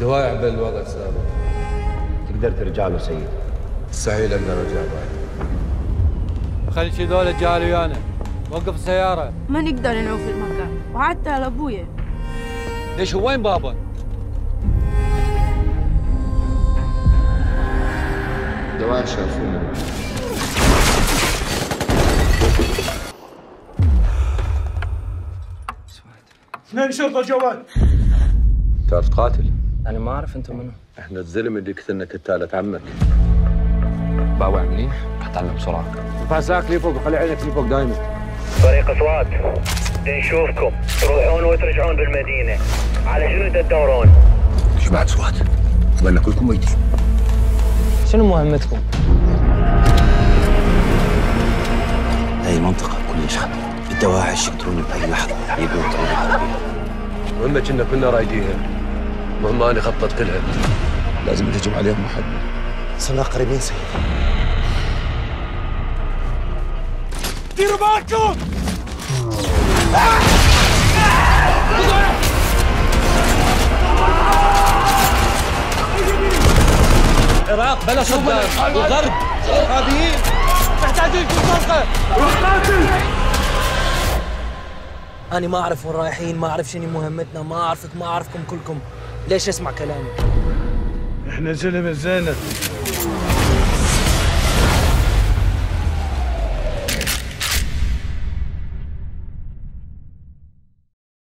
ضوايع بالوضع السابق. تقدر ترجع له سيد. مستحيل ان ارجع بعد خلي شي ذولا جاري ويانا. وقف السيارة. ما نقدر نعوف المكان. وحتى على ابويا ليش هو وين بابا؟ دواء شافونا. اثنين شرطة جوال تعرف تقاتل أنا ما أعرف أنتم منو. إحنا الزلمه اللي قتلنا كتالة عمك باوع منيح؟ أتعلم بسرعة فاساك لي فوق خلي عينك لي فوق دايما. فريق أصوات نشوفكم. تروحون وترجعون بالمدينة. على شنو تدورون؟ إيش بعد سوات؟ بالنا كلكم ميتين شنو مهمتكم؟ هاي منطقة؟ كلش خطر الدواعش يقدرون بأي لحظة. طريق الحربية. مهمة كنا كنا رايديها أنا خطط كلها. لازم نهجم عليهم محل صرنا قريبين سيد ديروا بالكم العراق بلا صدام والغرب ارهابيين محتاجين كل صفقة أنا ما أعرف وين رايحين ما أعرف شنو مهمتنا ما أعرفك ما أعرفكم كلكم. ليش اسمع كلامي إحنا زلمة زينة